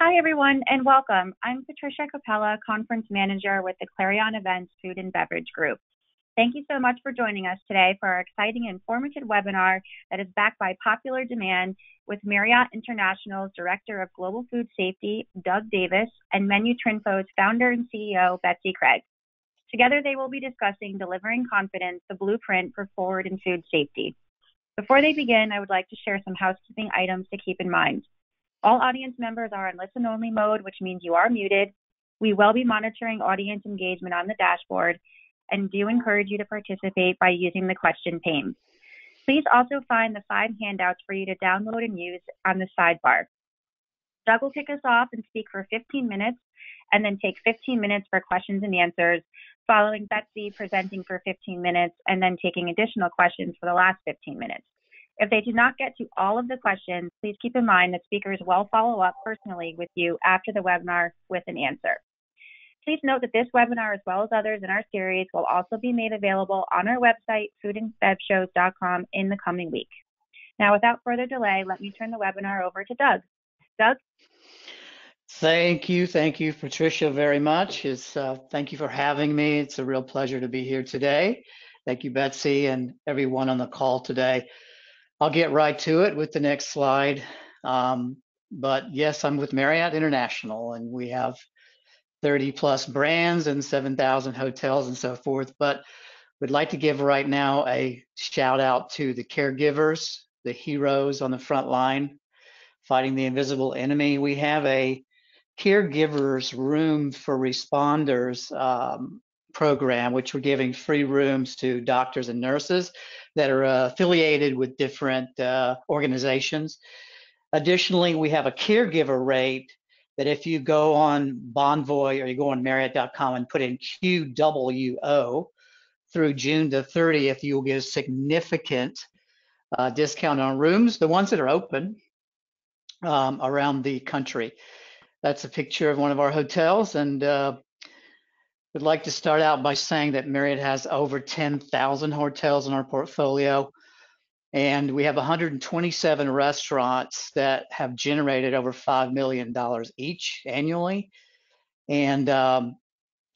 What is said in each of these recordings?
Hi, everyone, and welcome. I'm Patricia Capella, Conference Manager with the Clarion Events Food and Beverage Group. Thank you so much for joining us today for our exciting and informative webinar that is backed by popular demand with Marriott International's Director of Global Food Safety, Doug Davis, and MenuTrinfo's founder and CEO, Betsy Craig. Together, they will be discussing Delivering Confidence, the blueprint for forward in food safety. Before they begin, I would like to share some housekeeping items to keep in mind. All audience members are in listen only mode, which means you are muted. We will be monitoring audience engagement on the dashboard and do encourage you to participate by using the question pane. Please also find the five handouts for you to download and use on the sidebar. Doug will kick us off and speak for 15 minutes and then take 15 minutes for questions and answers, following Betsy presenting for 15 minutes and then taking additional questions for the last 15 minutes. If they do not get to all of the questions, please keep in mind that speakers will follow up personally with you after the webinar with an answer. Please note that this webinar, as well as others in our series, will also be made available on our website, foodandbevshows.com, in the coming week. Now, without further delay, let me turn the webinar over to Doug. Doug? Thank you. Thank you, Patricia, very much. It's, uh, thank you for having me. It's a real pleasure to be here today. Thank you, Betsy, and everyone on the call today. I'll get right to it with the next slide. Um, but yes, I'm with Marriott International and we have 30 plus brands and 7,000 hotels and so forth. But we'd like to give right now a shout out to the caregivers, the heroes on the front line fighting the invisible enemy. We have a caregivers room for responders um, program, which we're giving free rooms to doctors and nurses that are uh, affiliated with different uh, organizations. Additionally, we have a caregiver rate that if you go on Bonvoy or you go on Marriott.com and put in QWO through June the 30th, you'll get a significant uh, discount on rooms, the ones that are open um, around the country. That's a picture of one of our hotels, and would like to start out by saying that Marriott has over 10,000 hotels in our portfolio, and we have 127 restaurants that have generated over $5 million each annually. And um,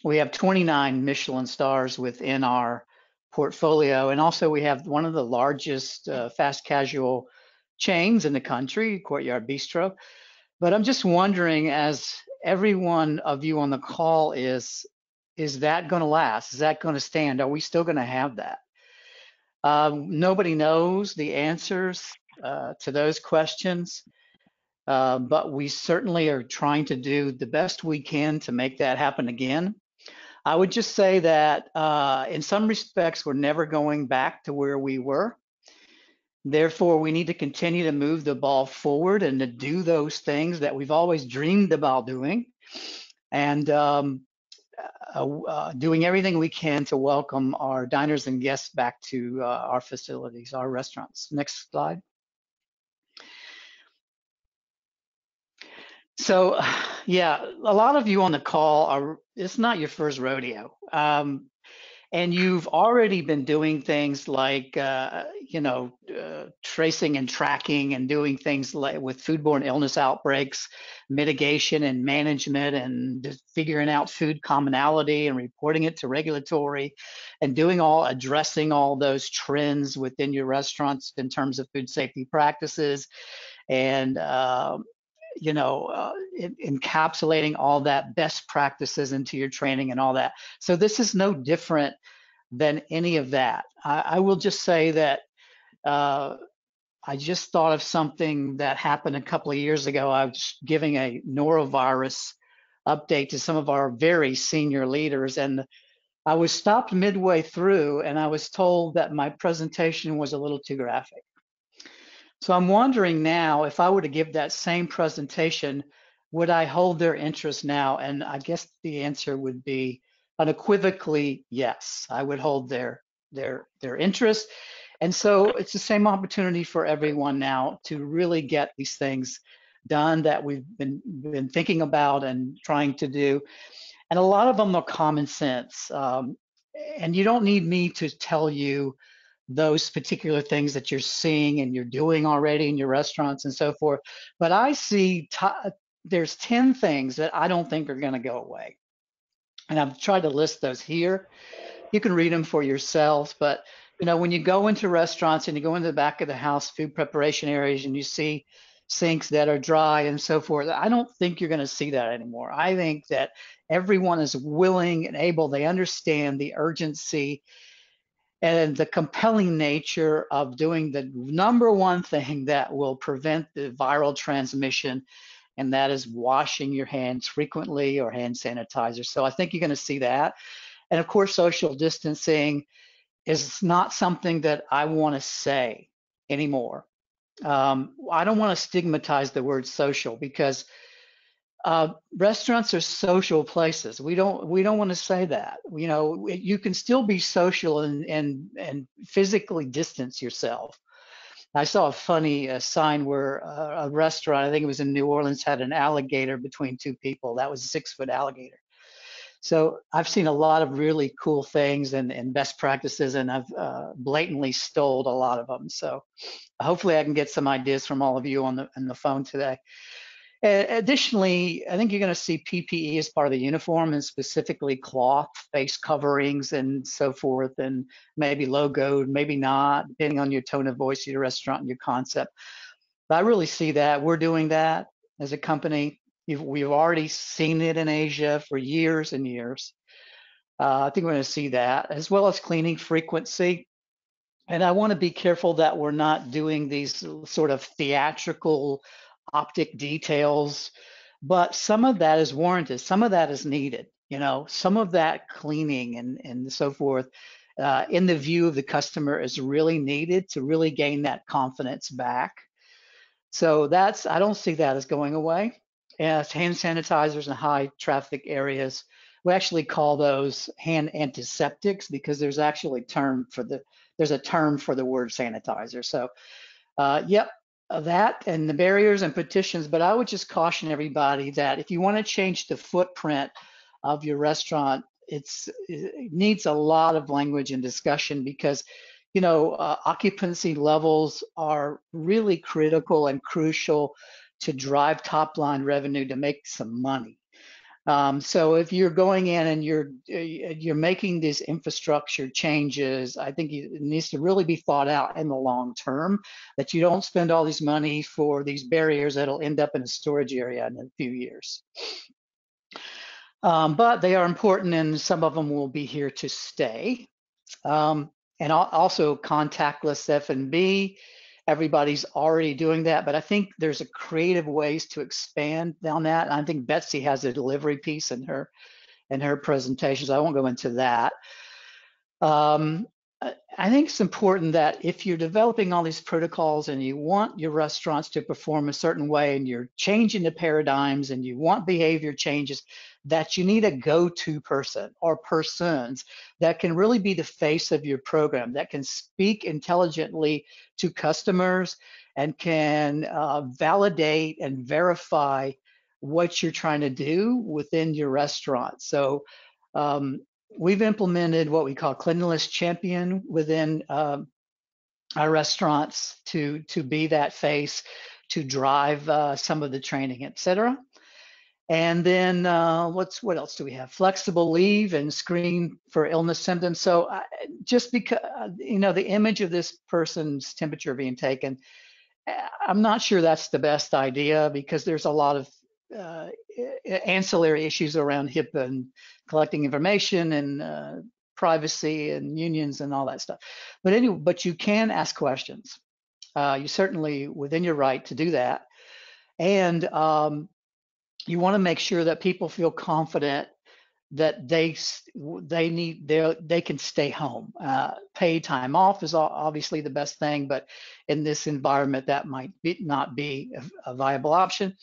we have 29 Michelin stars within our portfolio. And also, we have one of the largest uh, fast casual chains in the country, Courtyard Bistro. But I'm just wondering, as every one of you on the call is is that going to last? Is that going to stand? Are we still going to have that? Um, nobody knows the answers uh, to those questions, uh, but we certainly are trying to do the best we can to make that happen again. I would just say that uh, in some respects, we're never going back to where we were. Therefore, we need to continue to move the ball forward and to do those things that we've always dreamed about doing. And um, uh, uh, doing everything we can to welcome our diners and guests back to uh, our facilities, our restaurants. Next slide. So, yeah, a lot of you on the call are, it's not your first rodeo. Um, and you've already been doing things like uh, you know uh, tracing and tracking and doing things like with foodborne illness outbreaks mitigation and management and figuring out food commonality and reporting it to regulatory and doing all addressing all those trends within your restaurants in terms of food safety practices. And uh, you know, uh, encapsulating all that best practices into your training and all that. So this is no different than any of that. I, I will just say that uh, I just thought of something that happened a couple of years ago. I was giving a norovirus update to some of our very senior leaders, and I was stopped midway through, and I was told that my presentation was a little too graphic. So I'm wondering now if I were to give that same presentation, would I hold their interest now? And I guess the answer would be unequivocally yes. I would hold their their their interest. And so it's the same opportunity for everyone now to really get these things done that we've been been thinking about and trying to do. And a lot of them are common sense. Um, and you don't need me to tell you those particular things that you're seeing and you're doing already in your restaurants and so forth. But I see there's 10 things that I don't think are going to go away. And I've tried to list those here. You can read them for yourselves, but you know, when you go into restaurants and you go into the back of the house food preparation areas and you see sinks that are dry and so forth, I don't think you're going to see that anymore. I think that everyone is willing and able, they understand the urgency and the compelling nature of doing the number one thing that will prevent the viral transmission and that is washing your hands frequently or hand sanitizer. So I think you're going to see that. And of course, social distancing is not something that I want to say anymore. Um, I don't want to stigmatize the word social because uh, restaurants are social places. We don't we don't want to say that. You know, you can still be social and and and physically distance yourself. I saw a funny uh, sign where uh, a restaurant, I think it was in New Orleans, had an alligator between two people. That was a six foot alligator. So I've seen a lot of really cool things and, and best practices, and I've uh, blatantly stole a lot of them. So hopefully I can get some ideas from all of you on the on the phone today. Additionally, I think you're going to see PPE as part of the uniform and specifically cloth, face coverings, and so forth, and maybe logoed, maybe not, depending on your tone of voice, your restaurant, and your concept. But I really see that. We're doing that as a company. We've already seen it in Asia for years and years. Uh, I think we're going to see that, as well as cleaning frequency. And I want to be careful that we're not doing these sort of theatrical optic details, but some of that is warranted. Some of that is needed. You know, some of that cleaning and and so forth uh, in the view of the customer is really needed to really gain that confidence back. So that's I don't see that as going away. As hand sanitizers in high traffic areas, we actually call those hand antiseptics because there's actually term for the there's a term for the word sanitizer. So, uh, yep, that and the barriers and petitions, but I would just caution everybody that if you want to change the footprint of your restaurant, it's it needs a lot of language and discussion because you know uh, occupancy levels are really critical and crucial to drive top line revenue to make some money. Um, so if you're going in and you're uh, you're making these infrastructure changes, I think it needs to really be thought out in the long term. That you don't spend all this money for these barriers that'll end up in a storage area in a few years. Um, but they are important, and some of them will be here to stay. Um, and also contactless F&B everybody's already doing that, but I think there's a creative ways to expand on that. And I think Betsy has a delivery piece in her in her presentations. I won't go into that. Um, I think it's important that if you're developing all these protocols and you want your restaurants to perform a certain way and you're changing the paradigms and you want behavior changes, that you need a go-to person or persons that can really be the face of your program, that can speak intelligently to customers and can uh, validate and verify what you're trying to do within your restaurant. So um, we've implemented what we call cleanliness champion within um, our restaurants to to be that face to drive uh, some of the training, et cetera. And then uh, what's what else do we have? Flexible leave and screen for illness symptoms. So uh, just because you know the image of this person's temperature being taken, uh, I'm not sure that's the best idea because there's a lot of uh, ancillary issues around HIPAA and collecting information and uh, privacy and unions and all that stuff. But anyway, but you can ask questions. Uh, you certainly within your right to do that, and um, you want to make sure that people feel confident that they they need they they can stay home. Uh, paid time off is obviously the best thing, but in this environment that might be, not be a, a viable option.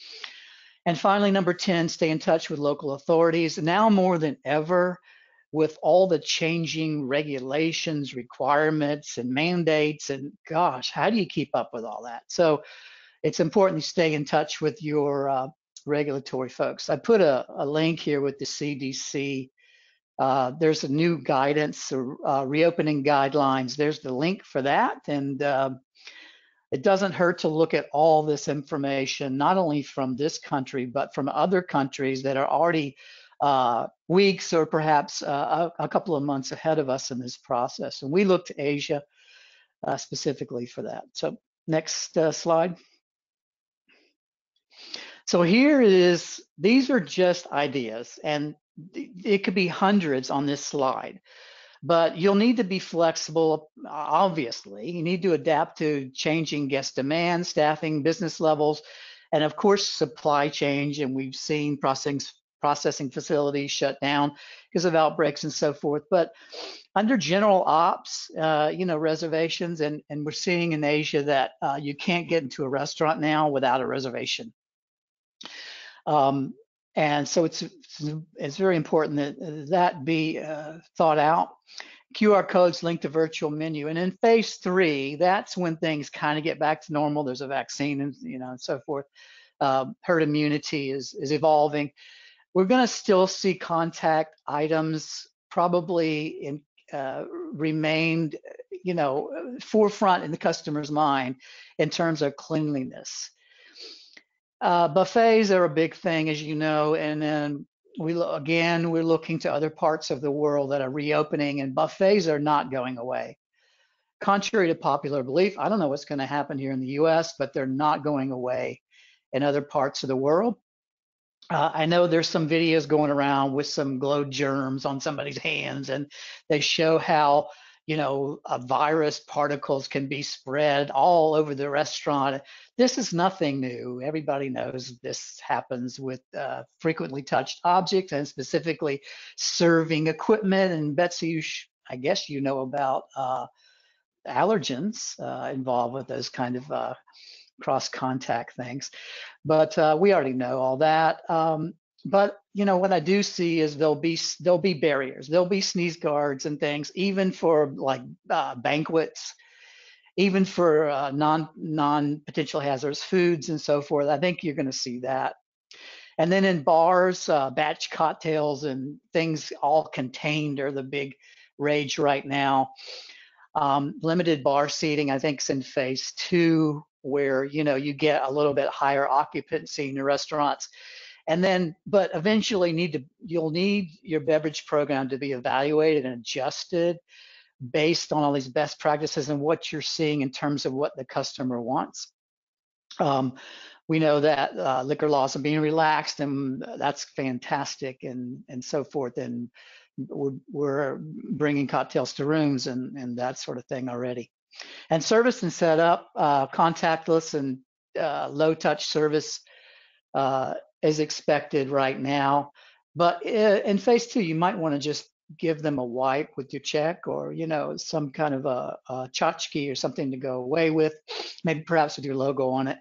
And finally, number 10, stay in touch with local authorities. Now more than ever, with all the changing regulations, requirements, and mandates, and gosh, how do you keep up with all that? So it's important to stay in touch with your uh, regulatory folks. I put a, a, link here with the CDC. Uh, there's a new guidance, uh, reopening guidelines. There's the link for that. And uh, it doesn't hurt to look at all this information, not only from this country, but from other countries that are already uh, weeks or perhaps uh, a, a, couple of months ahead of us in this process. And we look to Asia uh, specifically for that. So next uh, slide. So here is, these are just ideas and it could be hundreds on this slide but you'll need to be flexible obviously. You need to adapt to changing guest demand staffing business levels and of course supply chain and we've seen processing processing facilities shut down because of outbreaks and so forth. But under general ops uh, you know reservations and and we're seeing in asia that uh, you can't get into a restaurant now without a reservation um, and so it's it's very important that that be uh, thought out. QR codes linked to virtual menu, and in phase three, that's when things kind of get back to normal. There's a vaccine, and you know, and so forth. Uh, herd immunity is is evolving. We're going to still see contact items probably in uh, remained, you know, forefront in the customer's mind in terms of cleanliness. Uh, buffets are a big thing, as you know, and then we again we're looking to other parts of the world that are reopening, and buffets are not going away. Contrary to popular belief, I don't know what's going to happen here in the U.S., but they're not going away in other parts of the world. Uh, I know there's some videos going around with some glow germs on somebody's hands, and they show how you know, uh, virus particles can be spread all over the restaurant. This is nothing new. Everybody knows this happens with uh, frequently touched objects and specifically serving equipment. And Betsy, I guess you know about uh, allergens uh, involved with those kind of uh, cross contact things. But uh, we already know all that. Um, but you know what I do see is there'll be there'll be barriers, there'll be sneeze guards and things, even for like uh, banquets, even for uh, non non potential hazardous foods and so forth. I think you're going to see that. And then in bars, uh, batch cocktails and things all contained are the big rage right now. Um, limited bar seating, I think, is in phase two, where you know you get a little bit higher occupancy in the restaurants and then but eventually need to you'll need your beverage program to be evaluated and adjusted based on all these best practices and what you're seeing in terms of what the customer wants. Um, we know that uh, liquor laws are being relaxed and that's fantastic and and so forth. And we're, we're bringing cocktails to rooms and and that sort of thing already. And service and setup uh, contactless and uh, low touch service uh, as expected right now. But in phase two, you might want to just give them a wipe with your check or, you know, some kind of a, a tchotchke or something to go away with, maybe perhaps with your logo on it.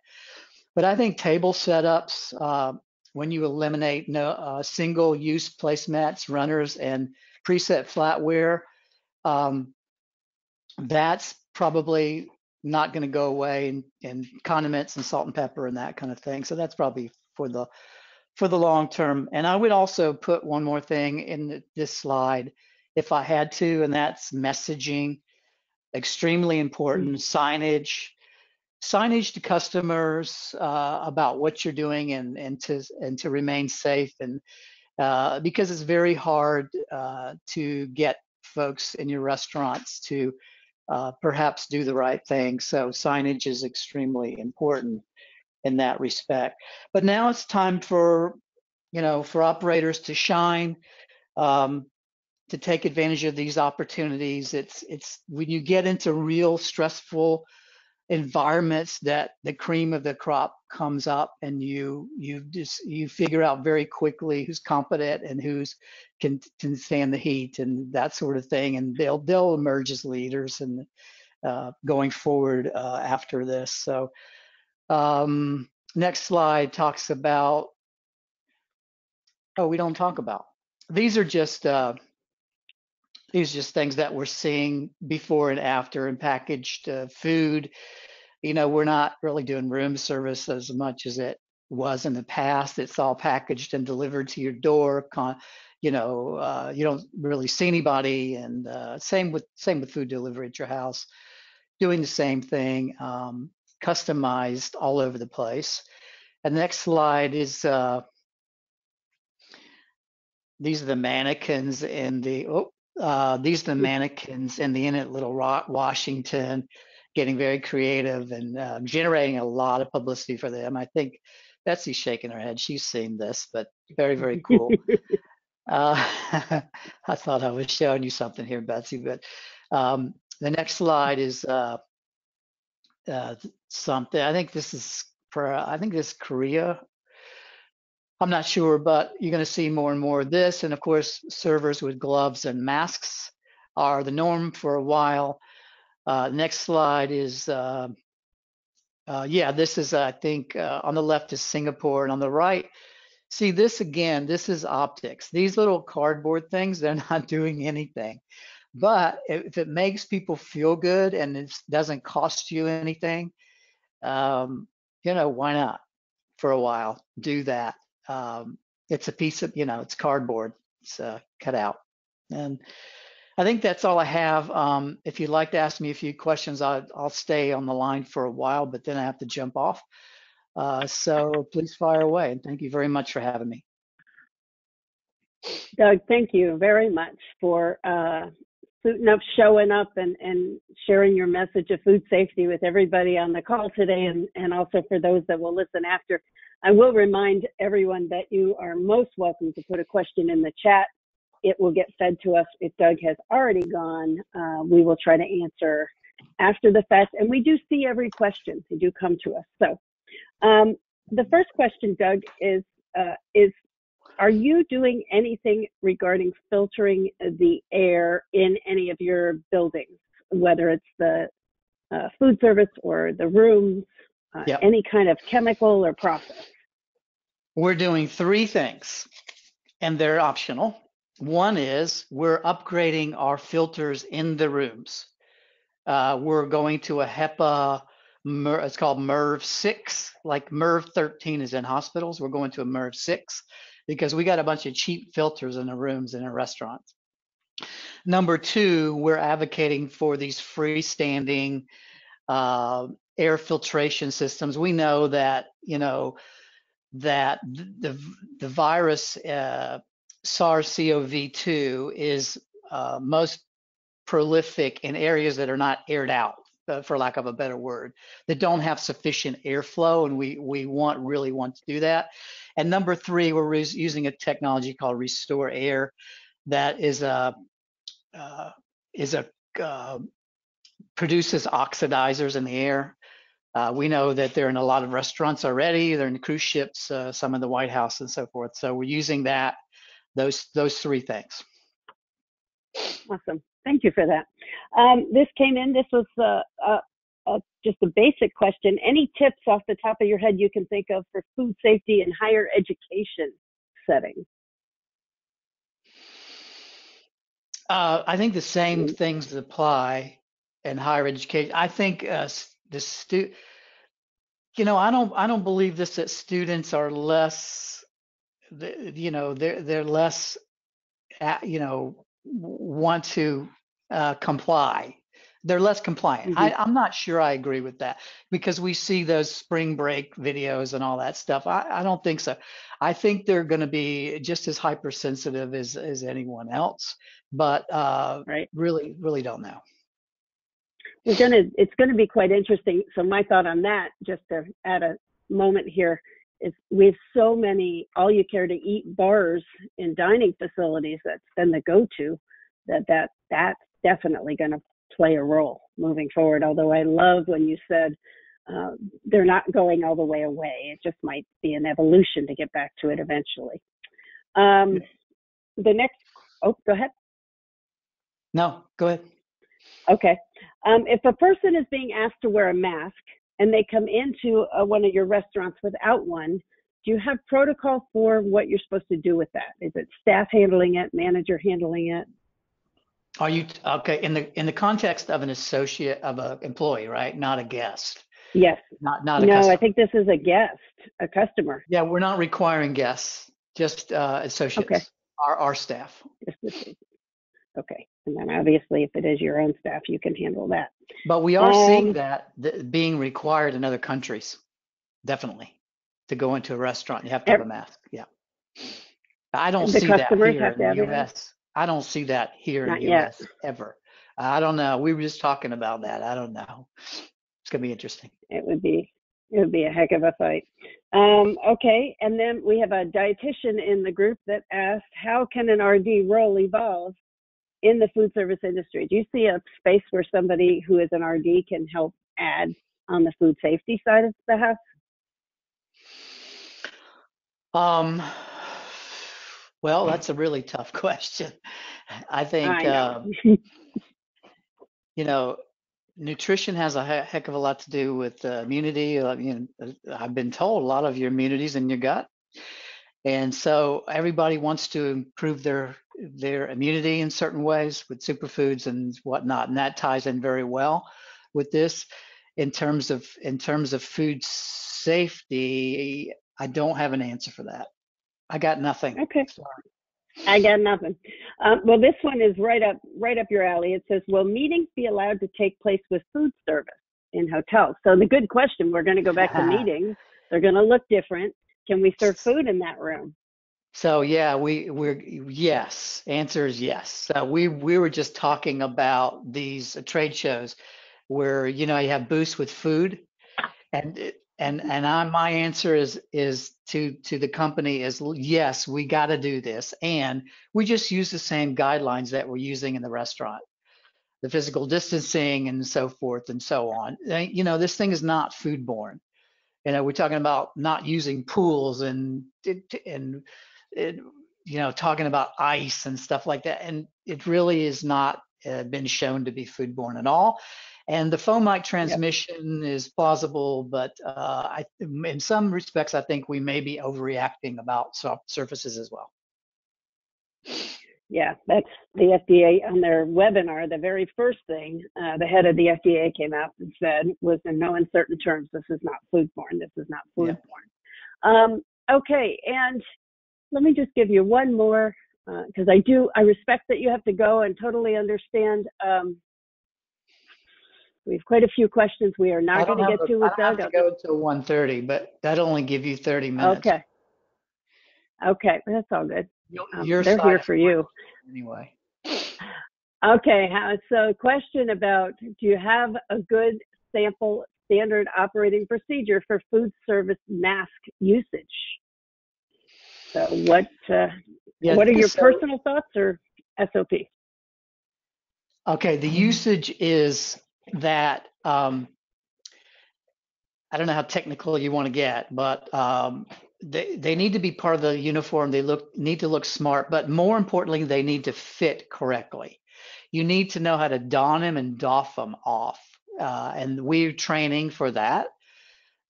But I think table setups, uh, when you eliminate no, uh, single use placemats, runners, and preset flatware, um, that's probably not going to go away and condiments and salt and pepper and that kind of thing. So that's probably for the for the long term. And I would also put one more thing in this slide if I had to, and that's messaging. Extremely important. Mm-hmm. Signage, signage to customers uh, about what you're doing and and to and to remain safe and uh, because it's very hard uh, to get folks in your restaurants to uh, perhaps do the right thing. So signage is extremely important in that respect. But now it's time for, you know, for operators to shine, um, to take advantage of these opportunities. It's it's when you get into real stressful environments that the cream of the crop comes up and you you just you figure out very quickly who's competent and who's can can stand the heat and that sort of thing and they'll they'll emerge as leaders and uh, going forward uh, after this so um, next slide talks about, oh, we don't talk about. These are just, uh, these are just things that we're seeing before and after in packaged uh, food. You know, we're not really doing room service as much as it was in the past. It's all packaged and delivered to your door. Con- you know, uh, you don't really see anybody, and uh, same with same with food delivery at your house. Doing the same thing. Um, customized all over the place. And the next slide is uh, these are the mannequins in the oh, uh, these are the mannequins in the Inn at Little Rock, Washington, getting very creative and uh, generating a lot of publicity for them. I think Betsy's shaking her head. She's seen this, but very, very cool. uh, I thought I was showing you something here, Betsy, but um, the next slide is uh, uh, something. I think this is for, I think this is Korea I'm not sure, but you're going to see more and more of this. And of course, servers with gloves and masks are the norm for a while. Uh, next slide is, uh, uh, yeah, this is, I think, uh, on the left is Singapore, and on the right, see this again, this is optics. These little cardboard things, they're not doing anything. But if it makes people feel good and it doesn't cost you anything, um, you know, why not for a while do that? um, it's a piece of, you know, it's cardboard. It's uh, cut out. And I think that's all I have. Um, if you'd like to ask me a few questions, I'll, I'll stay on the line for a while, but then I have to jump off. Uh, so please fire away. And thank you very much for having me. Doug, thank you very much for uh, up, showing up, and, and sharing your message of food safety with everybody on the call today, and, and also for those that will listen after. I will remind everyone that you are most welcome to put a question in the chat. It will get fed to us. If Doug has already gone, uh, we will try to answer after the fact. And we do see every question. They do come to us. So um, the first question, Doug, is uh, is are you doing anything regarding filtering the air in any of your buildings, whether it's the uh, food service or the rooms, uh, yep. any kind of chemical or process? We're doing three things, and they're optional. One is we're upgrading our filters in the rooms. Uh, we're going to a HEPA, it's called MERV 6, like MERV 13 is in hospitals. We're going to a MERV 6 because we got a bunch of cheap filters in the rooms in a restaurant. Number two, we're advocating for these freestanding uh, air filtration systems. We know that, you know, that the, the virus uh, SARS-CoV-2 is uh, most prolific in areas that are not aired out, uh, for lack of a better word, that don't have sufficient airflow, and we we want really want to do that. And number three, we're using a technology called Restore Air that is a uh, is a uh, produces oxidizers in the air. Uh, we know that they're in a lot of restaurants already. They're in cruise ships, uh, some in the White House, and so forth. So we're using that those those three things. Awesome. Thank you for that. Um, this came in. This was uh, uh, just a basic question. Any tips off the top of your head you can think of for food safety in higher education settings? Uh, I think the same mm-hmm. things apply in higher education. I think uh, the stu, you know, I don't, I don't believe this that students are less, you know, they're they're less, you know, want to uh, comply they're less compliant. Mm-hmm. I, am not sure I agree with that because we see those spring break videos and all that stuff. I, I don't think so. I think they're going to be just as hypersensitive as as anyone else, but uh, right. really, really don't know. We're gonna. It's going to be quite interesting. So my thought on that, just to add a moment here, is we have so many all you care to eat bars and dining facilities that's been the go-to that that that's definitely going to play a role moving forward. Although I love when you said uh, they're not going all the way away. It just might be an evolution to get back to it eventually. Um, the next, oh, go ahead. No, go ahead. Okay. Um, if a person is being asked to wear a mask and they come into uh, one of your restaurants without one, do you have protocol for what you're supposed to do with that? Is it staff handling it, manager handling it? Are you okay in the in the context of an associate of an employee, right? Not a guest. Yes. Not not a guest. no. Customer. I think this is a guest, a customer. Yeah, we're not requiring guests, just uh, associates. Okay. Our our staff. Okay. And then obviously, if it is your own staff, you can handle that. But we are seeing Um, that th- being required in other countries, definitely. To go into a restaurant, you have to have a mask. Yeah. I don't see that here in the? US. I don't see that here in Not the yet. US ever. I don't know. We were just talking about that. I don't know. It's gonna be interesting. It would be it would be a heck of a fight. Um, okay, and then we have a dietitian in the group that asked, how can an RD role evolve in the food service industry? Do you see a space where somebody who is an RD can help add on the food safety side of the house? Um, well, that's a really tough question. I think, I know. you know, nutrition has a heck of a lot to do with uh, immunity. You know, uh, I've been told a lot of your immunities in your gut, and so everybody wants to improve their their immunity in certain ways with superfoods and whatnot, and that ties in very well with this. In terms of in terms of food safety, I don't have an answer for that. I got nothing. okay. Sorry. I got nothing. Um, well, this one is right up right up your alley. It says, "Will meetings be allowed to take place with food service in hotels?" So the good question. We're going to go back to meetings. They're going to look different. Can we serve food in that room? So yeah, we we're yes. Answer is yes. So we we were just talking about these uh, trade shows where you know you have booths with food, and and and I my answer is is to to the company is yes, we got to do this, and we just use the same guidelines that we're using in the restaurant, the physical distancing and so forth and so on. You know, this thing is not foodborne. You know, we're talking about not using pools and and it, you know, talking about ice and stuff like that. And it really is not uh, been shown to be foodborne at all. And the fomite transmission is plausible, but uh, I, in some respects, I think we may be overreacting about soft surfaces as well. Yeah, that's the FDA on their webinar. The very first thing uh, the head of the FDA came out and said was, in no uncertain terms, this is not foodborne. This is not Yeah. foodborne. Um, okay, and let me just give you one more because I do I respect that you have to go and totally understand. Um, we have quite a few questions we are not going to get a- to I with don't have to go until 1:30, but that'll only give you 30 minutes. Okay. Okay, that's all good. Um, they're here for you. Anyway. Okay, so question about do you have a good sample standard operating procedure for food service mask usage? So what uh, Yeah, what are your so- personal thoughts or SOP? Okay, the usage is that um, I don't know how technical you want to get, but um, they they need to be part of the uniform. They look need to look smart, but more importantly, they need to fit correctly. You need to know how to don them and doff them off, uh, and we're training for that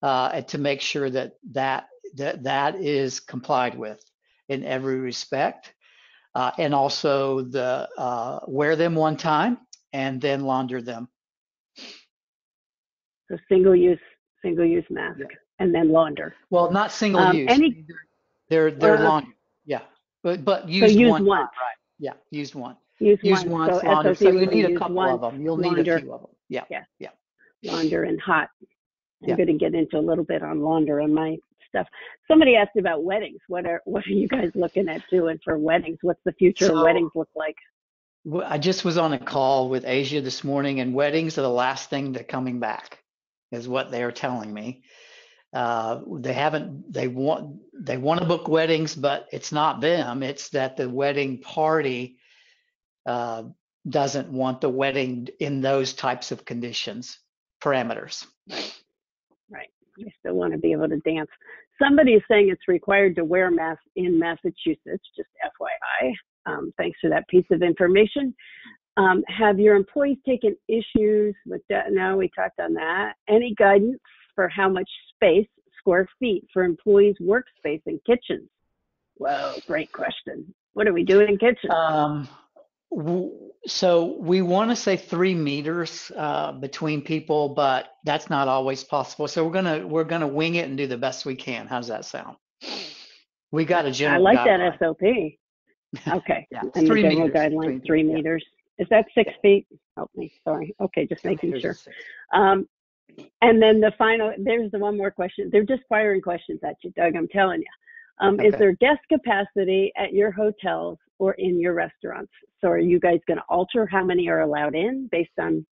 uh, to make sure that that that that is complied with in every respect, uh, and also the uh, wear them one time and then launder them. So single use single use mask Yeah. and then launder. Well, not single Um, use. any- they're they're Uh, laundered. Yeah, but but used use one. once. Right. Yeah, used one. Use, Used one. once, so laundered. SOP So you need a couple once, of them. You'll need a few of them. Yeah. Yeah. yeah. Launder and hot. I'm Yeah. going to get into a little bit on launder and my stuff. Somebody asked about weddings. What are what are you guys looking at doing for weddings? What's the future So- of weddings look like? I just was on a call with Asia this morning, and weddings are the last thing they're coming back, is what they are telling me. Uh, they haven't. They want. They want to book weddings, but it's not them. It's that the wedding party uh, doesn't want the wedding in those types of conditions, parameters. Right. You still want to be able to dance. Somebody is saying it's required to wear masks in Massachusetts, just FYI. Um, thanks for that piece of information. Um, have your employees taken issues with that? No, we talked on that. Any guidance for how much space, square feet, for employees' workspace and kitchens? Whoa, great question. What are we doing in kitchens? Um, so we want to say three meters uh, between people, but that's not always possible. So we're gonna we're gonna wing it and do the best we can. How does that sound? We got a general I like guideline. that SOP. Okay. Yeah, And the three general meters, guideline, three- three yeah. meters. Is that six Yeah. feet? Help me, sorry. Okay, just Two making sure. Um, and then the final, there's the one more question. They're just firing questions at you, Doug, I'm telling you. Um, Is there guest capacity at your hotels or in your restaurants? So are you guys going to alter how many are allowed in based on,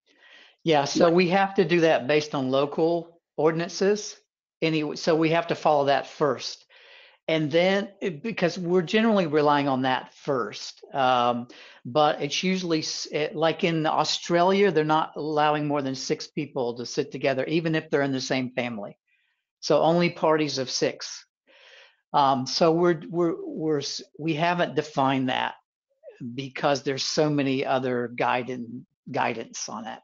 Yeah, so we have to do that based on local ordinances. Anyway, so we have to follow that first. And then, because we're generally relying on that first. Um, but it's usually, it- like in Australia, they're not allowing more than six people to sit together, even if they're in the same family. So only parties of six. Um, so we're, we're, we're, we haven't defined that because there's so many other guidance, guidance on it.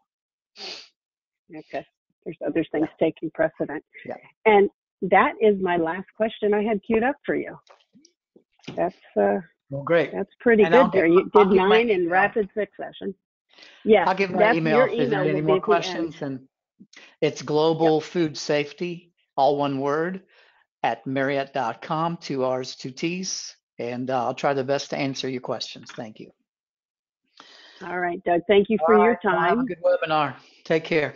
okay, there's other things taking precedent. Yeah. And that is my last question I had queued up for you. That's, uh, Well, great. that's pretty And I'll good there. give- You I'll did give my in rapid succession. Yeah. I'll give my email if there's any more questions. And it's global food safety, all one word, at marriott.com, two R's, two T's. And uh, I'll try the best to answer your questions. Thank you. All right, Doug, thank you for All your right, well, Have a time. good webinar. Take care.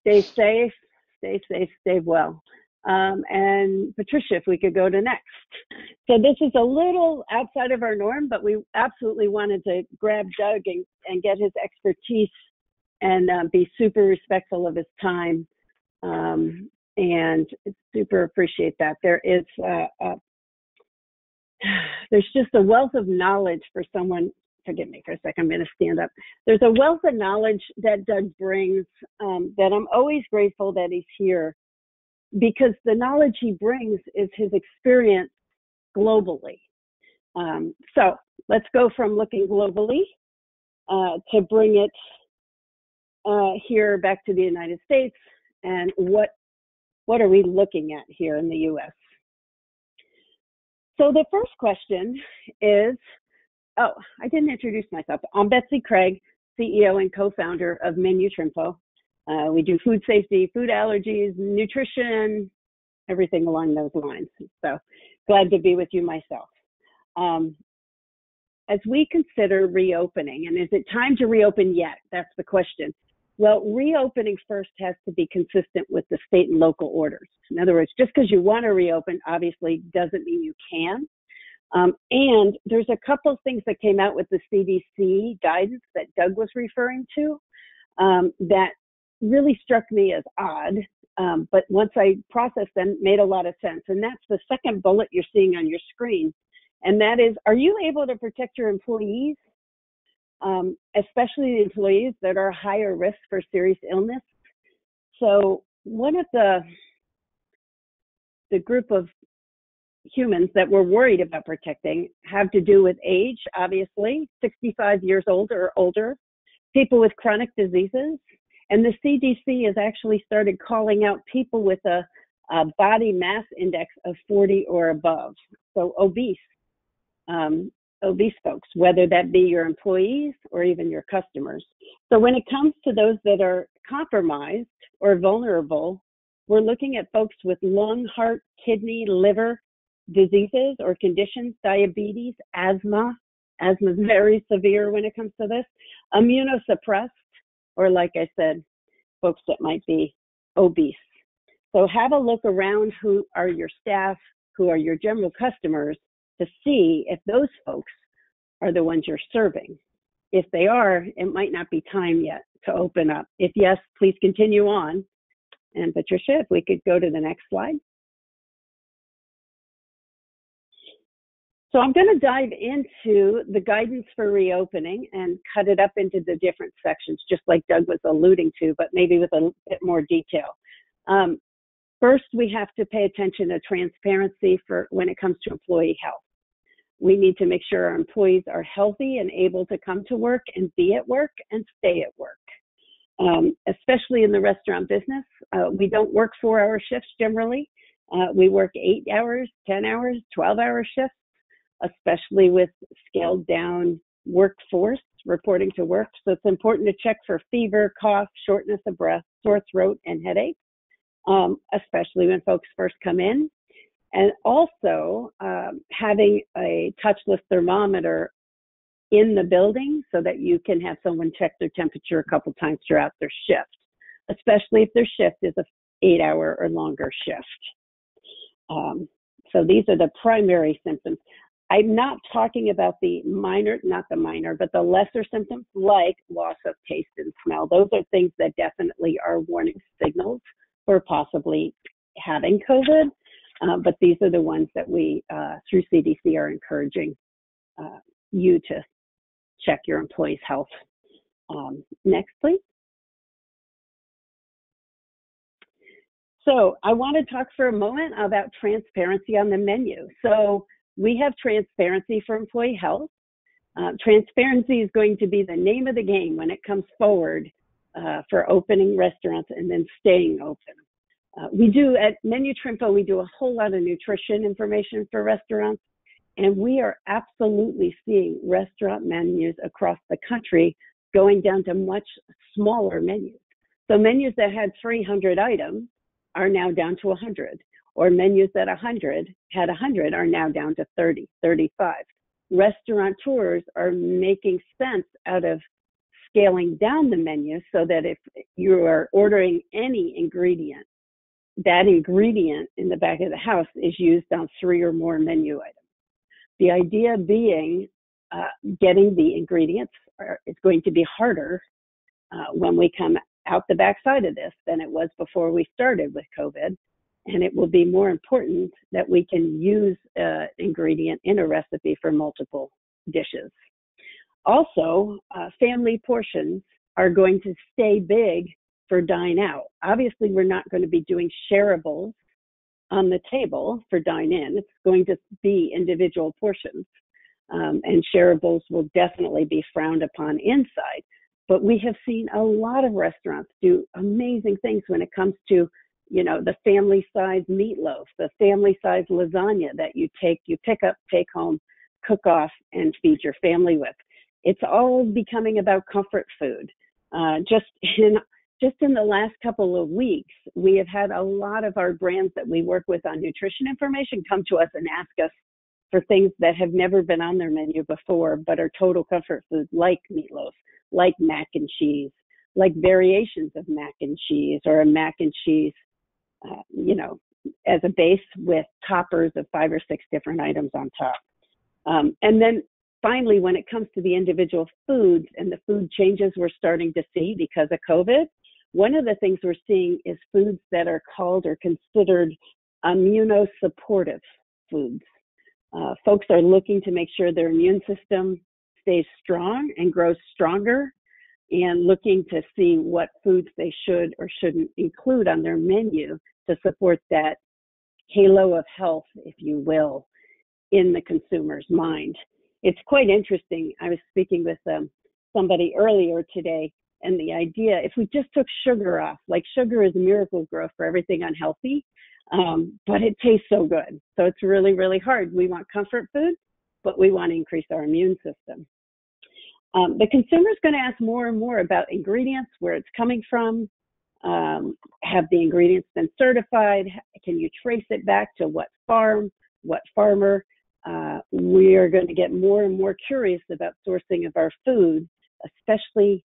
Stay safe, stay safe, stay well. Um, and Patricia, if we could go to next. So this is a little outside of our norm, but we absolutely wanted to grab Doug and, and get his expertise and uh, be super respectful of his time. Um, and super appreciate that. There is a, uh, there's just a wealth of knowledge for someone. Forgive me for a second. I'm going to stand up. There's a wealth of knowledge that Doug brings um, that I'm always grateful that he's here because the knowledge he brings is his experience globally. Um, so let's go from looking globally uh, to bring it uh, here back to the United States and what what are we looking at here in the U.S. So the first question is, oh, I didn't introduce myself. I'm Betsy Craig, CEO and co-founder of MenuTrinfo. Uh, we do food safety, food allergies, nutrition, everything along those lines. So glad to be with you myself. Um, as we consider reopening, and is it time to reopen yet? That's the question. Well, reopening first has to be consistent with the state and local orders. In other words, just because you want to reopen obviously doesn't mean you can. Um, and there's a couple of things that came out with the CDC guidance that Doug was referring to um, that really struck me as odd. Um, but once I processed them, made a lot of sense. And that's the second bullet you're seeing on your screen. And that is, are you able to protect your employees, um, especially the employees that are higher risk for serious illness? So one of the the group of humans that we're worried about protecting have to do with age, obviously, 65 years old or older, people with chronic diseases, and the CDC has actually started calling out people with a, a body mass index of 40 or above, so obese, um, obese folks, whether that be your employees or even your customers. So when it comes to those that are compromised or vulnerable, we're looking at folks with lung, heart, kidney, liver diseases or conditions, diabetes, asthma. Asthma is very severe when it comes to this. Immunosuppressed, or like I said, folks that might be obese. So have a look around who are your staff, who are your general customers to see if those folks are the ones you're serving. If they are, it might not be time yet to open up. If yes, please continue on. And Patricia, if we could go to the next slide. So I'm going to dive into the guidance for reopening and cut it up into the different sections, just like Doug was alluding to, but maybe with a bit more detail. Um, first, we have to pay attention to transparency for when it comes to employee health. We need to make sure our employees are healthy and able to come to work and be at work and stay at work. Um, especially in the restaurant business, uh, we don't work four hour shifts generally. Uh, we work eight hours, 10 hours, 12 hour shifts especially with scaled down workforce reporting to work. So it's important to check for fever, cough, shortness of breath, sore throat, and headache, um, especially when folks first come in. And also um, having a touchless thermometer in the building so that you can have someone check their temperature a couple times throughout their shift, especially if their shift is a eight hour or longer shift. Um, so these are the primary symptoms. I'm not talking about the minor, not the minor, but the lesser symptoms like loss of taste and smell. Those are things that definitely are warning signals for possibly having COVID. Uh, but these are the ones that we, uh, through CDC, are encouraging uh, you to check your employees' health. Um, next, please. So I want to talk for a moment about transparency on the menu. So we have transparency for employee health. Uh, transparency is going to be the name of the game when it comes forward uh, for opening restaurants and then staying open. Uh, we do at MenuTrinfo, we do a whole lot of nutrition information for restaurants, and we are absolutely seeing restaurant menus across the country going down to much smaller menus. So menus that had 300 items are now down to 100, or menus that 100 had 100 are now down to 30, 35. Restaurateurs are making sense out of scaling down the menu so that if you are ordering any ingredient, that ingredient in the back of the house is used on three or more menu items. The idea being uh, getting the ingredients is going to be harder uh, when we come out the backside of this than it was before we started with COVID. And it will be more important that we can use uh, ingredient in a recipe for multiple dishes. Also, uh, family portions are going to stay big for dine out. Obviously, we're not going to be doing shareables on the table for dine in. It's going to be individual portions. Um, and shareables will definitely be frowned upon inside. But we have seen a lot of restaurants do amazing things when it comes to, you know, the family size meatloaf, the family size lasagna that you take, you pick up, take home, cook off, and feed your family with. It's all becoming about comfort food. Uh, just in just in the last couple of weeks, we have had a lot of our brands that we work with on nutrition information come to us and ask us for things that have never been on their menu before, but are total comfort foods like meatloaf, like mac and cheese, like variations of mac and cheese, or a mac and cheese, uh, you know, as a base with toppers of five or six different items on top. Um, and then finally, when it comes to the individual foods and the food changes we're starting to see because of COVID, one of the things we're seeing is foods that are called or considered immunosupportive foods. Uh, folks are looking to make sure their immune system stays strong and grows stronger and looking to see what foods they should or shouldn't include on their menu to support that halo of health, if you will, in the consumer's mind. It's quite interesting. I was speaking with um, somebody earlier today and the idea if we just took sugar off like sugar is a Miracle-Gro for everything unhealthy um, but it tastes so good. So it's really really hard. We want comfort food but we want to increase our immune system. Um, the consumer is going to ask more and more about ingredients where it's coming from. Um, have the ingredients been certified? Can you trace it back to what farm what farmer? Uh, we are going to get more and more curious about sourcing of our food especially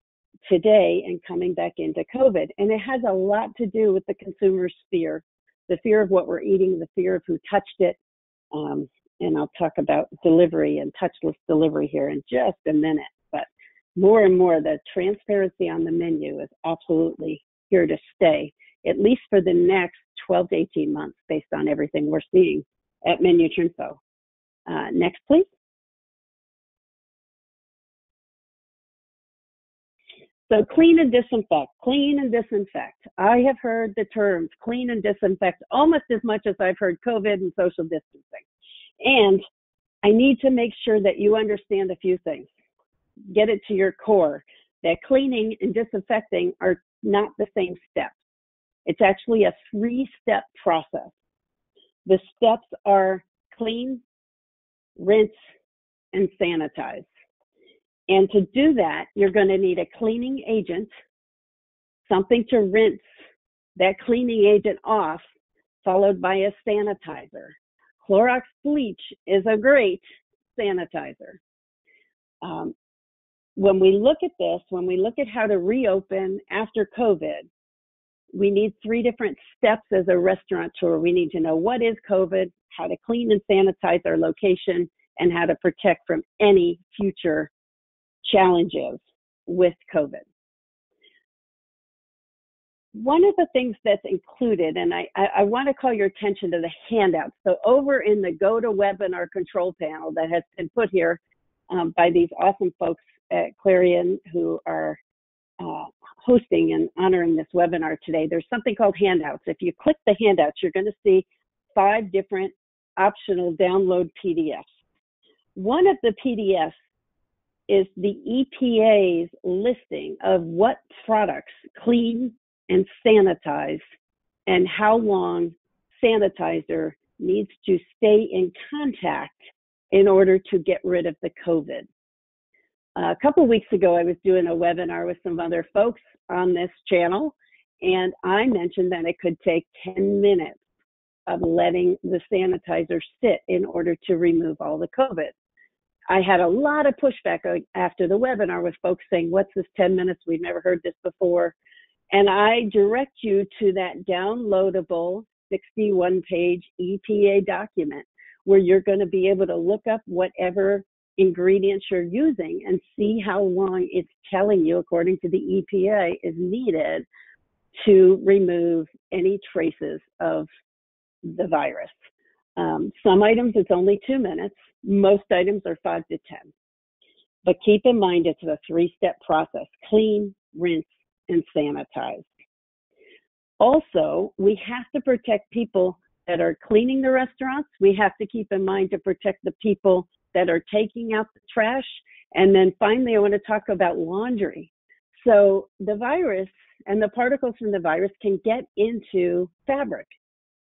today and coming back into COVID. And it has a lot to do with the consumer's fear the fear of what we're eating, the fear of who touched it. Um, and I'll talk about delivery and touchless delivery here in just a minute. But more and more, the transparency on the menu is absolutely here to stay, at least for the next 12 to 18 months, based on everything we're seeing at MenuTrinfo. Uh, next, please. So clean and disinfect, clean and disinfect. I have heard the terms clean and disinfect almost as much as I've heard COVID and social distancing. And I need to make sure that you understand a few things. Get it to your core that cleaning and disinfecting are not the same steps. It's actually a three step process. The steps are clean, rinse, and sanitize. And to do that, you're going to need a cleaning agent, something to rinse that cleaning agent off, followed by a sanitizer. Clorox bleach is a great sanitizer. Um, when we look at this, when we look at how to reopen after COVID, we need three different steps as a restaurateur. We need to know what is COVID, how to clean and sanitize our location, and how to protect from any future challenges with COVID. One of the things that's included, and I, I, I want to call your attention to the handouts. So over in the GoToWebinar control panel that has been put here um, by these awesome folks at Clarion who are uh, hosting and honoring this webinar today, there's something called handouts. If you click the handouts, you're going to see five different optional download PDFs. One of the PDFs is the EPA's listing of what products clean and sanitize and how long sanitizer needs to stay in contact in order to get rid of the COVID. A couple weeks ago, I was doing a webinar with some other folks on this channel, and I mentioned that it could take 10 minutes of letting the sanitizer sit in order to remove all the COVID. I had a lot of pushback uh, after the webinar with folks saying, What's this 10 minutes? We've never heard this before. And I direct you to that downloadable 61 page EPA document where you're going to be able to look up whatever ingredients you're using and see how long it's telling you, according to the EPA, is needed to remove any traces of the virus. Um, some items it's only two minutes. Most items are five to 10. But keep in mind it's a three step process clean, rinse, and sanitize. Also, we have to protect people that are cleaning the restaurants. We have to keep in mind to protect the people that are taking out the trash. And then finally, I want to talk about laundry. So the virus and the particles from the virus can get into fabric.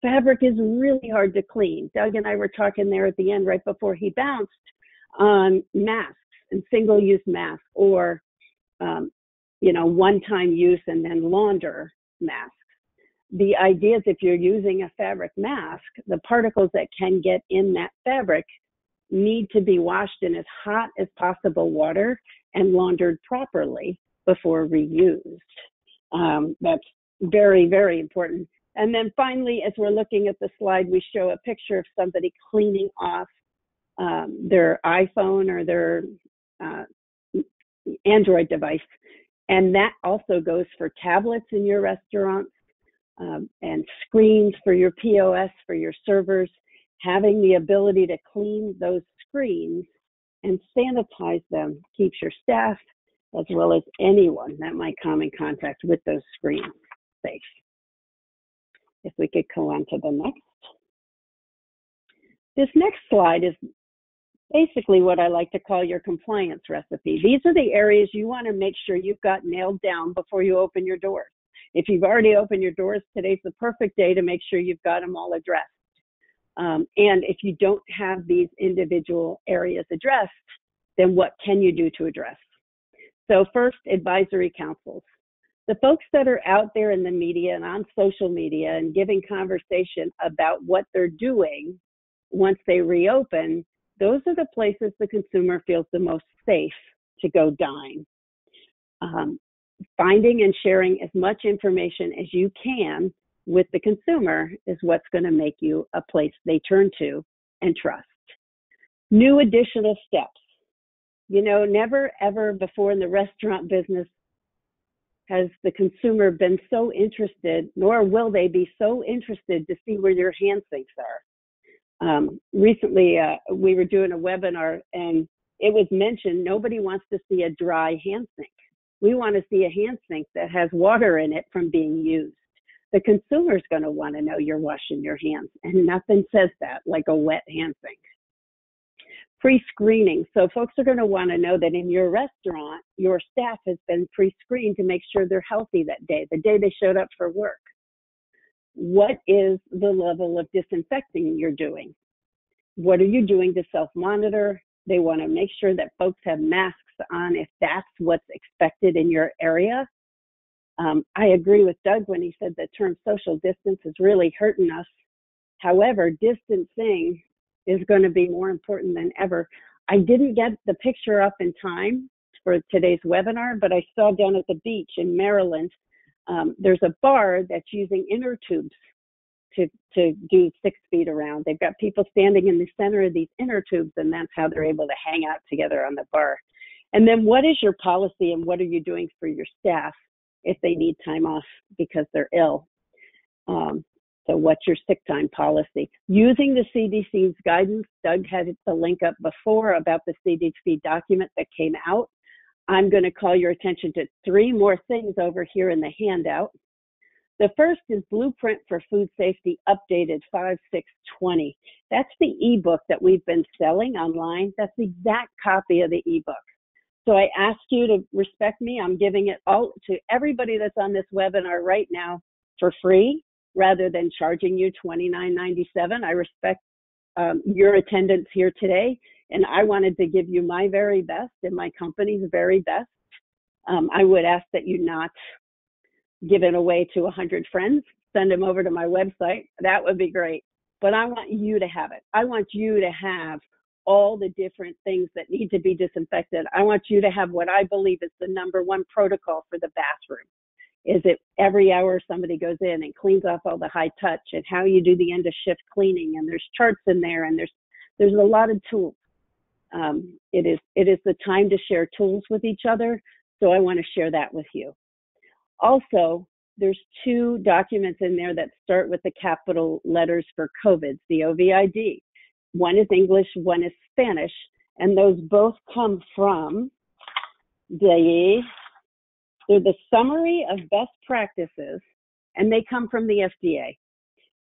Fabric is really hard to clean. Doug and I were talking there at the end, right before he bounced, on masks and single use masks or, um, you know, one time use and then launder masks. The idea is if you're using a fabric mask, the particles that can get in that fabric need to be washed in as hot as possible water and laundered properly before reused. Um, that's very, very important. And then finally, as we're looking at the slide, we show a picture of somebody cleaning off um, their iPhone or their uh, Android device. And that also goes for tablets in your restaurants um, and screens for your POS, for your servers, having the ability to clean those screens and sanitize them keeps your staff as well as anyone that might come in contact with those screens safe. If we could go on to the next. This next slide is basically what I like to call your compliance recipe. These are the areas you want to make sure you've got nailed down before you open your doors. If you've already opened your doors, today's the perfect day to make sure you've got them all addressed. Um, and if you don't have these individual areas addressed, then what can you do to address? So, first, advisory councils. The folks that are out there in the media and on social media and giving conversation about what they're doing once they reopen, those are the places the consumer feels the most safe to go dine. Um, finding and sharing as much information as you can with the consumer is what's going to make you a place they turn to and trust. New additional steps. You know, never ever before in the restaurant business has the consumer been so interested, nor will they be so interested to see where your hand sinks are. Um, recently, uh, we were doing a webinar and it was mentioned nobody wants to see a dry hand sink. We want to see a hand sink that has water in it from being used the consumer is going to want to know you're washing your hands. And nothing says that like a wet hand sink. Pre screening. So, folks are going to want to know that in your restaurant, your staff has been pre screened to make sure they're healthy that day, the day they showed up for work. What is the level of disinfecting you're doing? What are you doing to self monitor? They want to make sure that folks have masks on if that's what's expected in your area um, I agree with Doug when he said the term social distance is really hurting us. However, distancing is going to be more important than ever. I didn't get the picture up in time for today's webinar, but I saw down at the beach in Maryland, um, there's a bar that's using inner tubes to, to do six feet around. They've got people standing in the center of these inner tubes, and that's how they're able to hang out together on the bar. And then, what is your policy and what are you doing for your staff if they need time off because they're ill? Um, so, what's your sick time policy? Using the CDC's guidance, Doug had the link up before about the CDC document that came out. I'm going to call your attention to three more things over here in the handout. The first is Blueprint for Food Safety Updated 5620. That's the ebook that we've been selling online. That's the exact copy of the ebook. So I ask you to respect me. I'm giving it all to everybody that's on this webinar right now for free rather than charging you $29.97. I respect um, your attendance here today, and I wanted to give you my very best and my company's very best. Um, I would ask that you not give it away to 100 friends, send them over to my website. That would be great. But I want you to have it. I want you to have all the different things that need to be disinfected. I want you to have what I believe is the number one protocol for the bathroom is it every hour somebody goes in and cleans off all the high touch and how you do the end of shift cleaning and there's charts in there and there's there's a lot of tools. Um, it is it is the time to share tools with each other so i want to share that with you. Also there's two documents in there that start with the capital letters for covid the ovid one is english one is spanish and those both come from the they're the summary of best practices, and they come from the FDA.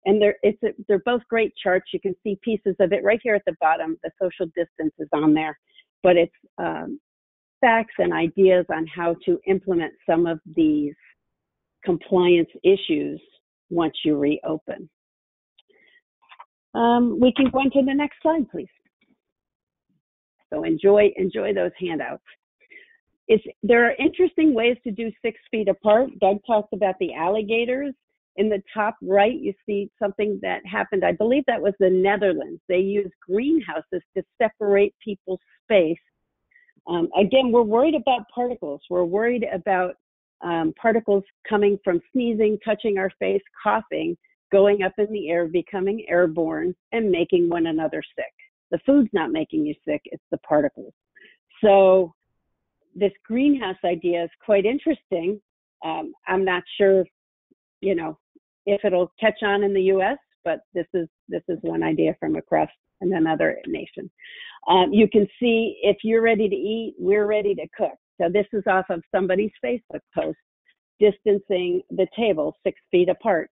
And they're it's a, they're both great charts. You can see pieces of it right here at the bottom. The social distance is on there, but it's um, facts and ideas on how to implement some of these compliance issues once you reopen. Um, we can go on to the next slide, please. So enjoy enjoy those handouts it's there are interesting ways to do six feet apart. Doug talked about the alligators. In the top right, you see something that happened. I believe that was the Netherlands. They use greenhouses to separate people's space. Um, again, we're worried about particles. We're worried about um, particles coming from sneezing, touching our face, coughing, going up in the air, becoming airborne, and making one another sick. The food's not making you sick, it's the particles. So this greenhouse idea is quite interesting. Um, I'm not sure, you know, if it'll catch on in the U.S., but this is this is one idea from across and another nation. Um, you can see if you're ready to eat, we're ready to cook. So this is off of somebody's Facebook post, distancing the table six feet apart.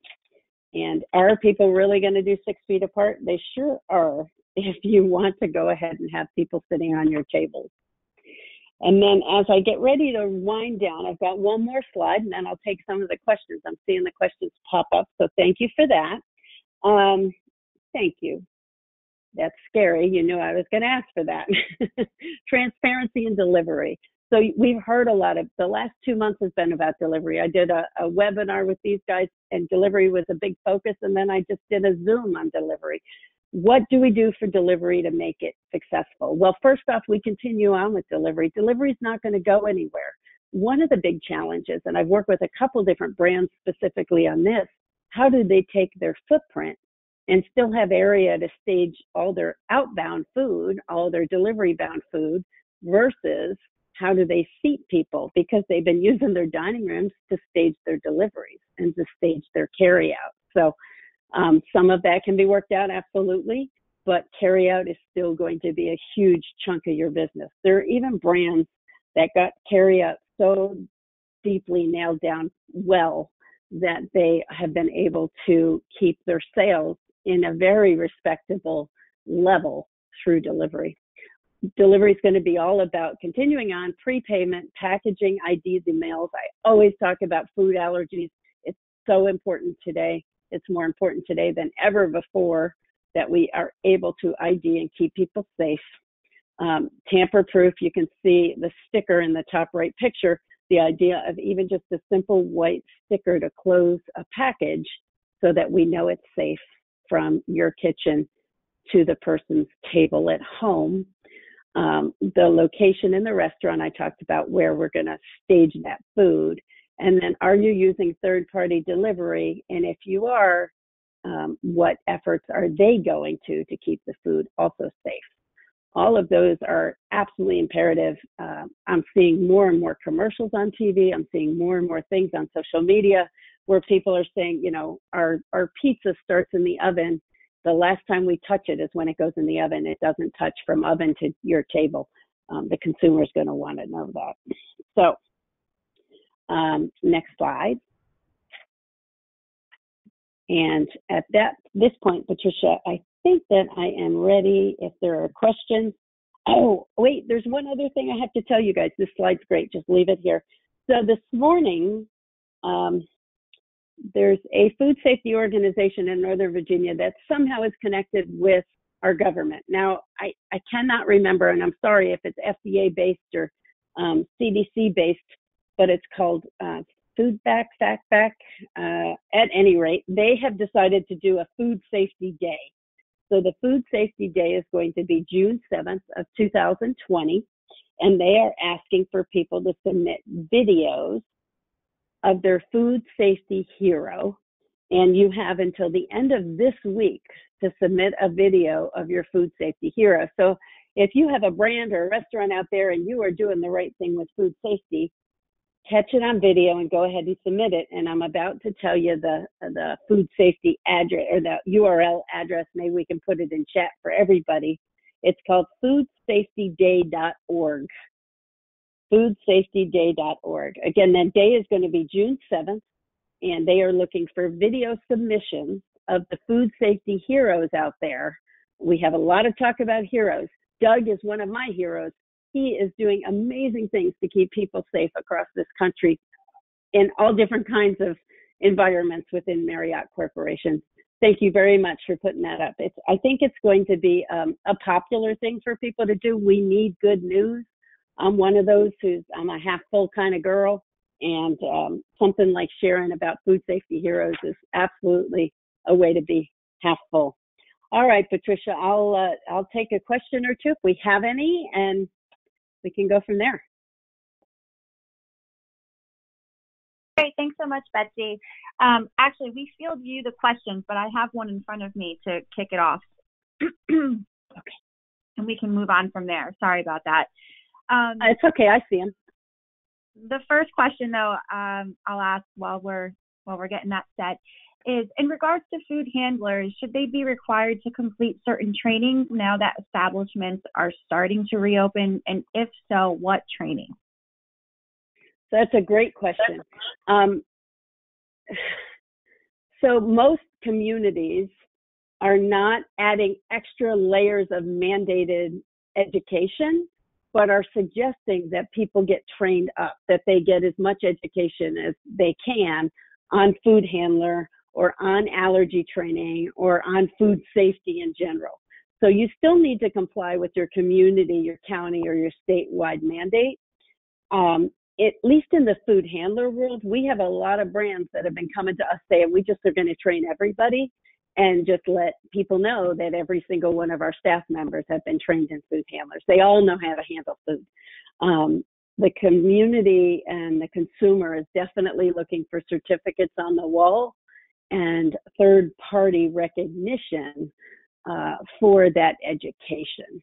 And are people really going to do six feet apart? They sure are. If you want to go ahead and have people sitting on your tables. And then as I get ready to wind down, I've got one more slide and then I'll take some of the questions. I'm seeing the questions pop up. So thank you for that. Um, thank you. That's scary. You knew I was going to ask for that. Transparency and delivery. So we've heard a lot of the last two months has been about delivery. I did a, a webinar with these guys and delivery was a big focus. And then I just did a Zoom on delivery what do we do for delivery to make it successful? Well, first off, we continue on with delivery. Delivery is not going to go anywhere. One of the big challenges, and I've worked with a couple different brands specifically on this, how do they take their footprint and still have area to stage all their outbound food, all their delivery bound food, versus how do they seat people because they've been using their dining rooms to stage their deliveries and to stage their carry out. So um, some of that can be worked out, absolutely, but carryout is still going to be a huge chunk of your business. There are even brands that got carryout so deeply nailed down well that they have been able to keep their sales in a very respectable level through delivery. Delivery is going to be all about continuing on prepayment, packaging, IDs, emails. I always talk about food allergies. It's so important today it's more important today than ever before that we are able to ID and keep people safe. Um, tamper proof, you can see the sticker in the top right picture, the idea of even just a simple white sticker to close a package so that we know it's safe from your kitchen to the person's table at home. um, the location in the restaurant. I talked about where we're going to stage that food. And then, are you using third party delivery? And if you are, um, what efforts are they going to to keep the food also safe? All of those are absolutely imperative. Uh, I'm seeing more and more commercials on TV. I'm seeing more and more things on social media where people are saying, you know, our our pizza starts in the oven. The last time we touch it is when it goes in the oven. It doesn't touch from oven to your table. Um, the consumer is going to want to know that. So um, next slide. And at that this point, Patricia, I think that I am ready. If there are questions. Oh, wait, there's one other thing I have to tell you guys. This slide's great. Just leave it here. So this morning, um, there's a food safety organization in Northern Virginia that somehow is connected with our government. Now, I, I cannot remember, and I'm sorry if it's FDA based or um, CDC based, but it's called uh, Food Back, Fact Back. Uh, at any rate, they have decided to do a food safety day. So the food safety day is going to be June 7th of 2020, and they are asking for people to submit videos of their food safety hero. And you have until the end of this week to submit a video of your food safety hero. So if you have a brand or a restaurant out there and you are doing the right thing with food safety, catch it on video and go ahead and submit it. And I'm about to tell you the the food safety address or the URL address. Maybe we can put it in chat for everybody. It's called foodsafetyday.org. Foodsafetyday.org. Again, that day is going to be June 7th, and they are looking for video submissions of the food safety heroes out there. We have a lot of talk about heroes. Doug is one of my heroes he is doing amazing things to keep people safe across this country in all different kinds of environments within Marriott Corporation. Thank you very much for putting that up. It's, I think it's going to be um, a popular thing for people to do. We need good news. I'm one of those who's I'm a half full kind of girl, and um, something like sharing about food safety heroes is absolutely a way to be half full. All right, Patricia, I'll uh, I'll take a question or two if we have any, and we can go from there. Great, thanks so much, Betsy. Um, actually, we field you the questions, but I have one in front of me to kick it off. okay, and we can move on from there. Sorry about that. Um, it's okay. I see them. The first question, though, um, I'll ask while we're while we're getting that set is in regards to food handlers, should they be required to complete certain trainings now that establishments are starting to reopen? And if so, what training? So that's a great question. Um, so, most communities are not adding extra layers of mandated education, but are suggesting that people get trained up, that they get as much education as they can on food handler or on allergy training or on food safety in general. So you still need to comply with your community, your county, or your statewide mandate. Um, at least in the food handler world, we have a lot of brands that have been coming to us saying we just are going to train everybody and just let people know that every single one of our staff members have been trained in food handlers. They all know how to handle food. Um, the community and the consumer is definitely looking for certificates on the wall and third party recognition uh, for that education.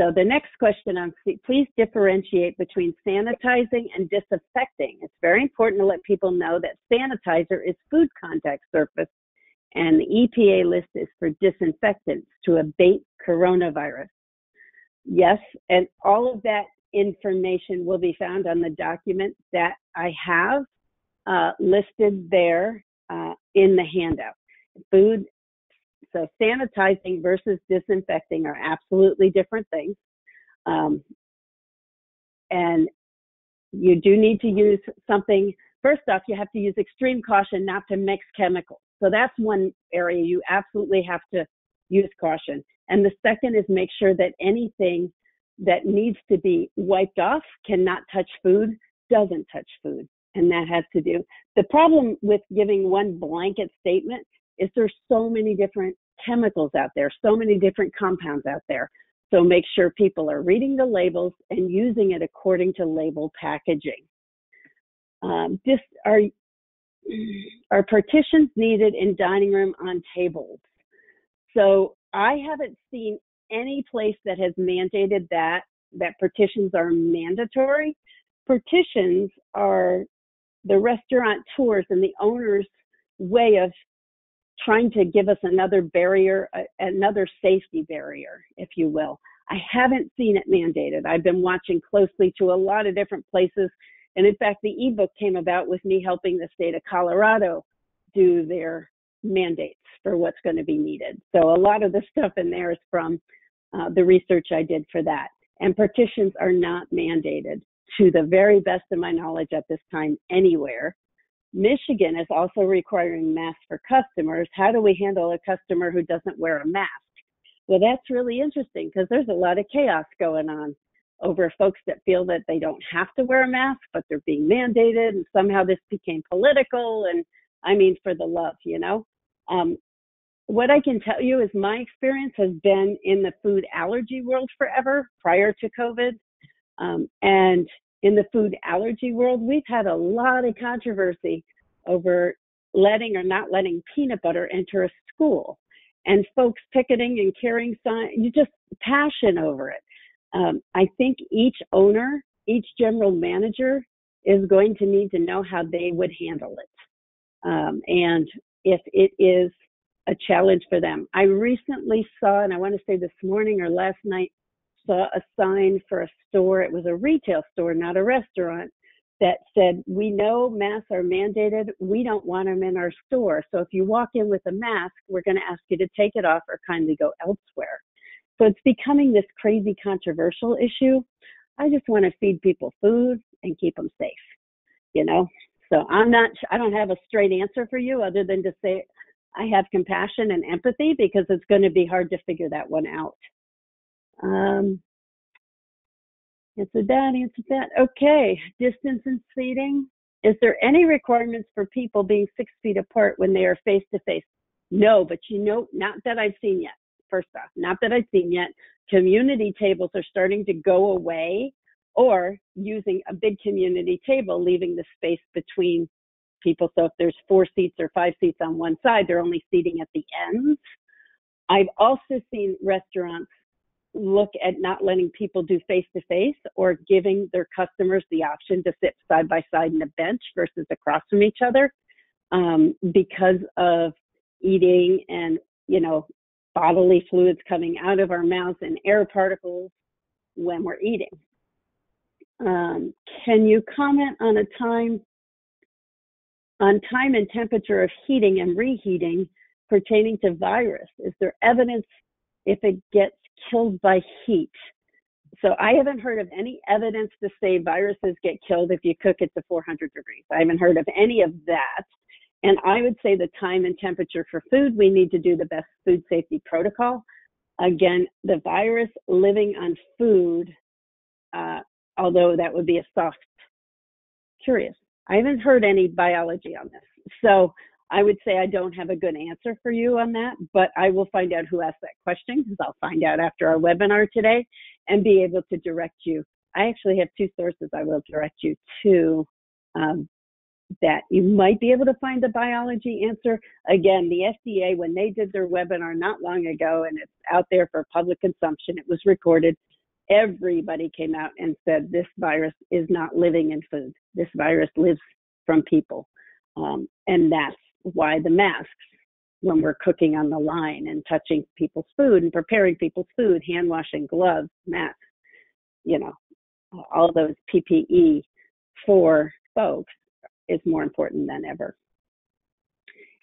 So the next question on please differentiate between sanitizing and disinfecting. It's very important to let people know that sanitizer is food contact surface and the EPA list is for disinfectants to abate coronavirus. Yes, and all of that information will be found on the document that I have uh, listed there uh, in the handout. Food, so sanitizing versus disinfecting are absolutely different things. Um, and you do need to use something. First off, you have to use extreme caution not to mix chemicals. So that's one area you absolutely have to use caution. And the second is make sure that anything that needs to be wiped off, cannot touch food, doesn't touch food and that has to do. The problem with giving one blanket statement is there's so many different chemicals out there, so many different compounds out there. So make sure people are reading the labels and using it according to label packaging. Um, this are are partitions needed in dining room on tables. So I haven't seen any place that has mandated that that partitions are mandatory. Partitions are the restaurant tours and the owner's way of trying to give us another barrier, another safety barrier, if you will. I haven't seen it mandated. I've been watching closely to a lot of different places. And in fact, the ebook came about with me helping the state of Colorado do their mandates for what's going to be needed. So a lot of the stuff in there is from uh, the research I did for that. And partitions are not mandated to the very best of my knowledge at this time anywhere. Michigan is also requiring masks for customers. How do we handle a customer who doesn't wear a mask? Well, that's really interesting because there's a lot of chaos going on over folks that feel that they don't have to wear a mask, but they're being mandated, and somehow this became political. And I mean, for the love, you know. Um, what I can tell you is my experience has been in the food allergy world forever prior to COVID. Um, and in the food allergy world, we've had a lot of controversy over letting or not letting peanut butter enter a school and folks picketing and carrying signs, you just passion over it. Um, I think each owner, each general manager is going to need to know how they would handle it. Um, and if it is a challenge for them. I recently saw, and I want to say this morning or last night, saw a sign for a store. It was a retail store, not a restaurant, that said, We know masks are mandated. We don't want them in our store. So if you walk in with a mask, we're going to ask you to take it off or kindly go elsewhere. So it's becoming this crazy controversial issue. I just want to feed people food and keep them safe, you know? So I'm not, I don't have a straight answer for you other than to say I have compassion and empathy because it's going to be hard to figure that one out. Um, answer that, answer that. Okay, distance and seating. Is there any requirements for people being six feet apart when they are face to face? No, but you know, not that I've seen yet. First off, not that I've seen yet. Community tables are starting to go away or using a big community table, leaving the space between people. So if there's four seats or five seats on one side, they're only seating at the ends. I've also seen restaurants look at not letting people do face to face or giving their customers the option to sit side by side in a bench versus across from each other um, because of eating and you know bodily fluids coming out of our mouths and air particles when we're eating. Um, can you comment on a time on time and temperature of heating and reheating pertaining to virus? Is there evidence if it gets killed by heat? So I haven't heard of any evidence to say viruses get killed if you cook it to 400 degrees. I haven't heard of any of that. And I would say the time and temperature for food, we need to do the best food safety protocol. Again, the virus living on food, uh, although that would be a soft, curious. I haven't heard any biology on this. So I would say I don't have a good answer for you on that, but I will find out who asked that question because I'll find out after our webinar today and be able to direct you. I actually have two sources I will direct you to um, that you might be able to find the biology answer. Again, the FDA, when they did their webinar not long ago and it's out there for public consumption, it was recorded everybody came out and said this virus is not living in food. This virus lives from people. Um, and that's why the masks, when we're cooking on the line and touching people's food and preparing people's food, hand washing, gloves, masks, you know, all those PPE for folks is more important than ever.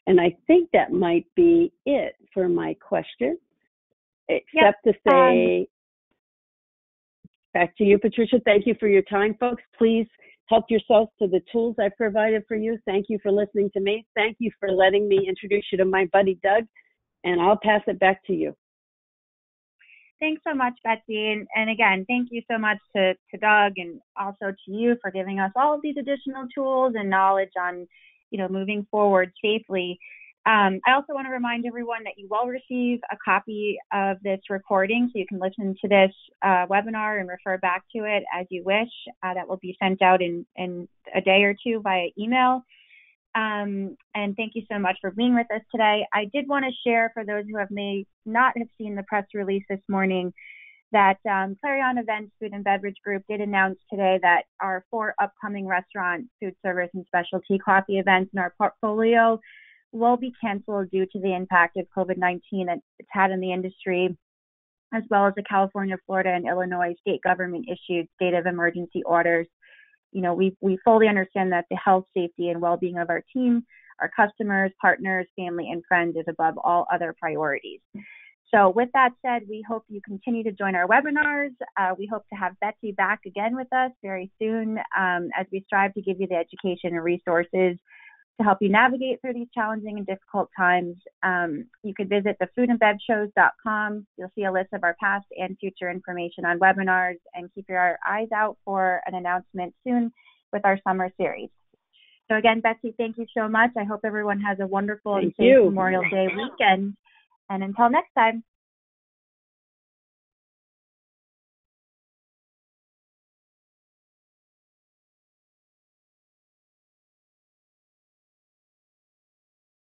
And I think that might be it for my question, except yep. to um, say Back to you, Patricia. Thank you for your time, folks. Please help yourselves to the tools I've provided for you. Thank you for listening to me. Thank you for letting me introduce you to my buddy Doug, and I'll pass it back to you. Thanks so much, Betsy. And, and again, thank you so much to, to Doug and also to you for giving us all of these additional tools and knowledge on, you know, moving forward safely. Um, I also want to remind everyone that you will receive a copy of this recording so you can listen to this uh, webinar and refer back to it as you wish. Uh, that will be sent out in, in a day or two via email. Um, and thank you so much for being with us today. I did want to share for those who have may not have seen the press release this morning that um, Clarion Events Food and Beverage Group did announce today that our four upcoming restaurant, food service, and specialty coffee events in our portfolio will be canceled due to the impact of COVID 19 that it's had in the industry, as well as the California, Florida, and Illinois state government issued state of emergency orders. You know, we, we fully understand that the health, safety, and well being of our team, our customers, partners, family, and friends is above all other priorities. So, with that said, we hope you continue to join our webinars. Uh, we hope to have Betsy back again with us very soon um, as we strive to give you the education and resources to help you navigate through these challenging and difficult times. Um, you could visit the foodandbevshows.com. You'll see a list of our past and future information on webinars and keep your eyes out for an announcement soon with our summer series. So again, Betsy, thank you so much. I hope everyone has a wonderful thank and safe you. Memorial Day weekend. And until next time.